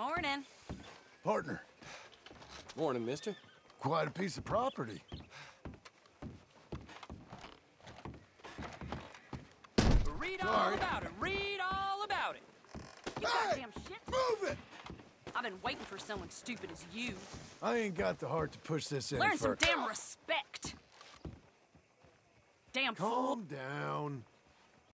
Morning. Partner, Morning, mister. quite a piece of property. Read all about it. Read all about it. You goddamn shit. Move it! I've been waiting for someone stupid as you. I ain't got the heart to push this in. Learn some damn respect. Damn fool. Calm down.